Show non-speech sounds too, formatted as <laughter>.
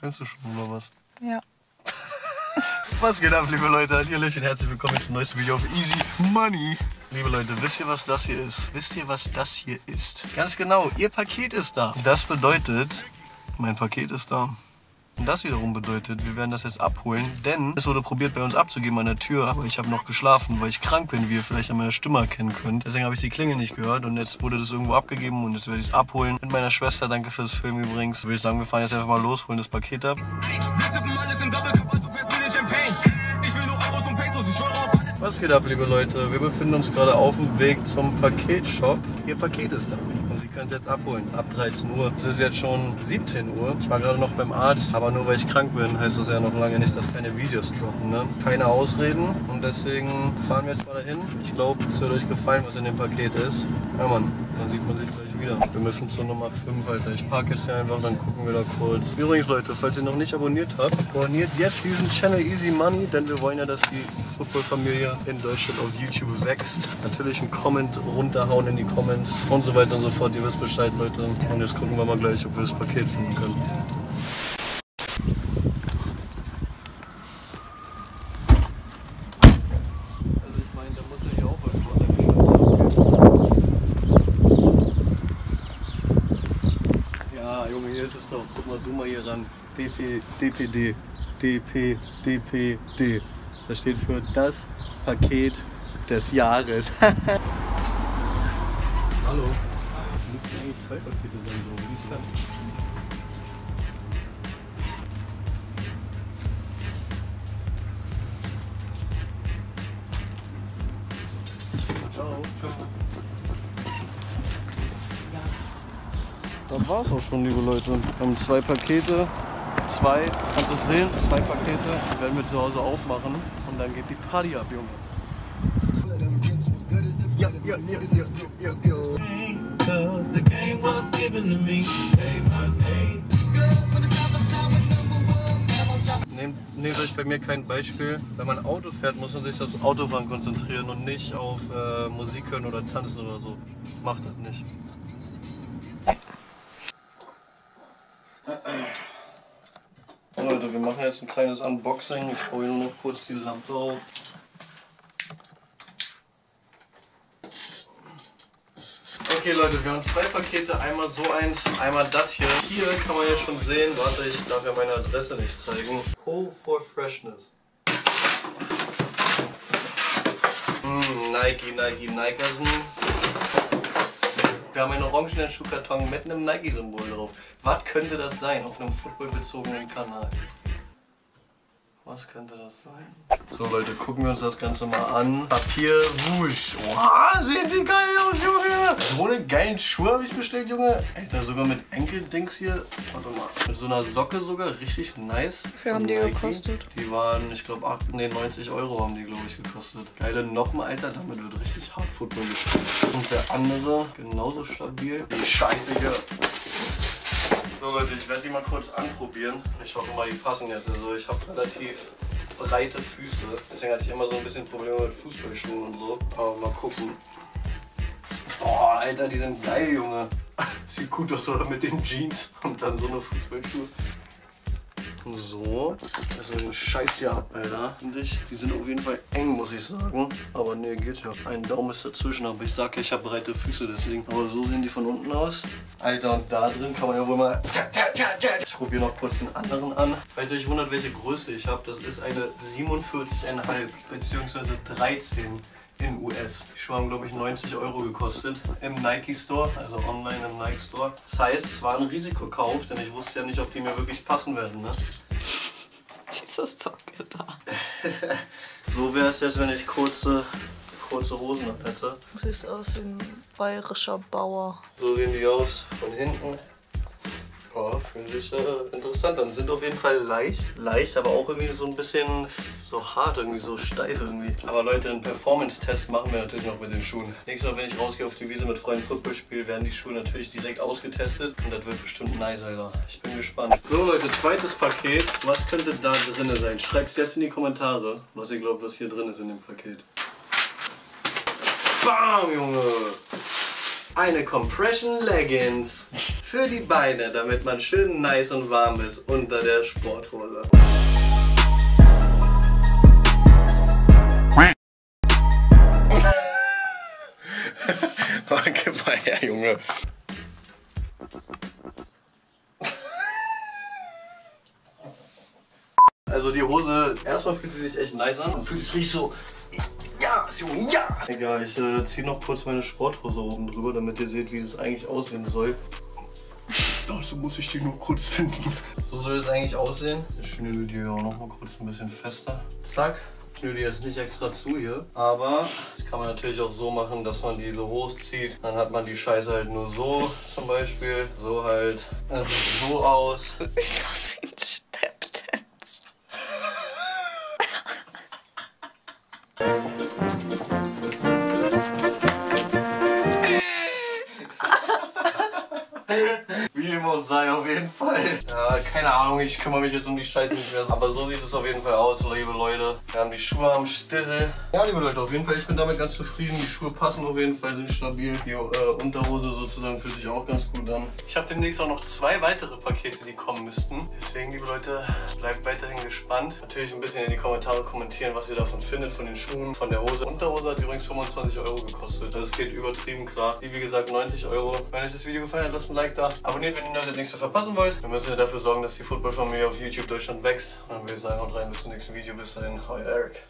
Filmst du schon oder was? Ja. <laughs> Was geht ab, liebe Leute? Hallöchen, herzlich willkommen zum neuesten Video auf Easy Money. Liebe Leute, wisst ihr, was das hier ist? Wisst ihr, was das hier ist? Ganz genau, ihr Paket ist da. Das bedeutet, mein Paket ist da. Und das wiederum bedeutet, wir werden das jetzt abholen, denn es wurde probiert bei uns abzugeben an der Tür, aber ich habe noch geschlafen, weil ich krank bin, wie ihr vielleicht an meiner Stimme erkennen könnt. Deswegen habe ich die Klingel nicht gehört und jetzt wurde das irgendwo abgegeben und jetzt werde ich es abholen. Mit meiner Schwester, danke fürs Film übrigens. Würde ich sagen, wir fahren jetzt einfach mal los, holen das Paket ab. Was geht ab, liebe Leute? Wir befinden uns gerade auf dem Weg zum Paketshop. Ihr Paket ist da und Sie können es jetzt abholen. Ab 13 Uhr. Es ist jetzt schon 17 Uhr. Ich war gerade noch beim Arzt, aber nur weil ich krank bin, heißt das ja noch lange nicht, dass keine Videos droppen. Ne? Keine Ausreden und deswegen fahren wir jetzt mal dahin. Ich glaube, es wird euch gefallen, was in dem Paket ist. Ja, Mann, dann sieht man sich gleich wieder. Wir müssen zur Nummer 5, Alter. Ich parke jetzt hier einfach, dann gucken wir da kurz. Übrigens, Leute, falls ihr noch nicht abonniert habt, abonniert jetzt diesen Channel Easy Money, denn wir wollen ja, dass die Football-Familie in Deutschland auf YouTube wächst. Natürlich einen Comment runterhauen in die Comments und so weiter und so fort. Ihr wisst Bescheid, Leute. Und jetzt gucken wir mal gleich, ob wir das Paket finden können. Also ich meine, da muss ja hier auch irgendwo Ja, Junge, hier ist es doch. Guck mal, zoom mal hier ran. DP, DPD, DP, DPD. Das steht für das Paket des Jahres. <laughs> Hallo. Müssten eigentlich zwei Pakete sein, so wie es kann. Ciao. Das war's auch schon, liebe Leute. Wir haben zwei Pakete. Zwei, kannst du es sehen? Zwei Pakete. Die werden wir zu Hause aufmachen und dann geht die Party ab, Junge. Ja, ja, ja. Nehmt, nehmt euch bei mir kein Beispiel. Wenn man Auto fährt, muss man sich aufs Autofahren konzentrieren und nicht auf äh, Musik hören oder tanzen oder so. Macht das nicht. So, Leute, wir machen jetzt ein kleines Unboxing. Ich hier nur noch kurz die Lampe auf. Okay Leute, wir haben zwei Pakete, einmal so eins, einmal das hier. Hier kann man ja schon sehen, warte, ich darf ja meine Adresse nicht zeigen. Pull for Freshness. Mm, Nike, Nike, Nikeasen. Wir haben einen orangenen Schuhkarton mit einem Nike-Symbol drauf. Was könnte das sein auf einem footballbezogenen Kanal? Was könnte das sein? So Leute, gucken wir uns das Ganze mal an. Papier Wusch. Wow, sehen die geil aus, Junge. So eine geilen Schuhe habe ich bestellt, Junge. Alter, sogar mit Enkeldings hier. Warte mal. Mit so einer Socke sogar. Richtig nice. Wie viel haben die Nike. gekostet? Die waren, ich glaube, nee, 90 Euro haben die, glaube ich, gekostet. Geile Noppen, Alter. Damit wird richtig hart Football gespielt. Und der andere, genauso stabil. Die Scheiße hier. So Leute, ich werde die mal kurz anprobieren. Ich hoffe mal, die passen jetzt. Also ich habe relativ breite Füße. Deswegen hatte ich immer so ein bisschen Probleme mit Fußballschuhen und so. Aber mal gucken. Boah, Alter, die sind geil, Junge. <laughs> Sieht gut aus, oder? Mit den Jeans und dann so eine Fußballschuhe. So, also den Scheiß hier ab, Alter. Die sind auf jeden Fall eng, muss ich sagen. Aber ne, geht ja. Ein Daumen ist dazwischen, aber ich sag ja, ich habe breite Füße, deswegen. Aber so sehen die von unten aus. Alter, und da drin kann man ja wohl mal... Ich probiere noch kurz den anderen an. Falls ihr euch wundert, welche Größe ich habe, das ist eine 47,5 beziehungsweise 13 in US. Die Schuhe haben, glaube ich, 90 Euro gekostet im Nike Store, also online im Nike Store. Das heißt, es war ein Risikokauf, denn ich wusste ja nicht, ob die mir wirklich passen werden. Ne? Diese Socke da. So wäre es jetzt, wenn ich kurze, kurze Hosen hätte. Du siehst aus wie ein bayerischer Bauer. So sehen die aus von hinten. Ja, fühlen sich äh, interessant an. Sind auf jeden Fall leicht. Leicht, aber auch irgendwie so ein bisschen so hart, irgendwie so steif irgendwie. Aber Leute, einen Performance-Test machen wir natürlich noch mit den Schuhen. Nächstes Mal, wenn ich rausgehe auf die Wiese mit Freunden Football spiele, werden die Schuhe natürlich direkt ausgetestet. Und das wird bestimmt nice, Alter. Ich bin gespannt. So Leute, zweites Paket. Was könnte da drin sein? Schreibt es jetzt in die Kommentare, was ihr glaubt, was hier drin ist in dem Paket. Bam, Junge! Eine Compression Leggings für die Beine, damit man schön nice und warm ist unter der Sporthose. <laughs> Gib mal her, Junge. Also die Hose, erstmal fühlt sie sich echt nice an. Man fühlt sich richtig so, ja, Junge, ja. Egal, ich äh, ziehe noch kurz meine Sporthose oben drüber, damit ihr seht, wie das eigentlich aussehen soll. Dazu muss ich die nur kurz finden. So soll es eigentlich aussehen. Ich schnüre die auch noch mal kurz ein bisschen fester. Zack. Schnüre die jetzt nicht extra zu hier. Aber das kann man natürlich auch so machen, dass man die so hochzieht. Dann hat man die Scheiße halt nur so zum Beispiel. So halt. Das sieht so aus. Du siehst aus Wie dem auch sei, auf jeden Fall. Ja, keine Ahnung, ich kümmere mich jetzt um die Scheiße nicht mehr. Aber so sieht es auf jeden Fall aus, liebe Leute. Wir haben die Schuhe am Stissel. Ja, liebe Leute, auf jeden Fall, ich bin damit ganz zufrieden. Die Schuhe passen auf jeden Fall, sind stabil. Die äh, Unterhose sozusagen fühlt sich auch ganz gut an. Ich habe demnächst auch noch zwei weitere Pakete, die kommen müssten. Deswegen, liebe Leute, bleibt weiterhin gespannt. Natürlich ein bisschen in die Kommentare kommentieren, was ihr davon findet, von den Schuhen, von der Hose. Unterhose hat übrigens 25 Euro gekostet. Das geht übertrieben klar. Wie gesagt, 90 Euro. Wenn euch das Video gefallen hat, lasst ein Like da. Abonniert, wenn ihr News nichts mehr verpassen wollt. Wir müssen ja dafür sorgen, dass die Footballfamilie auf YouTube Deutschland wächst. Und dann würde ich sagen, haut rein bis zum nächsten Video. Bis dahin, euer Eric.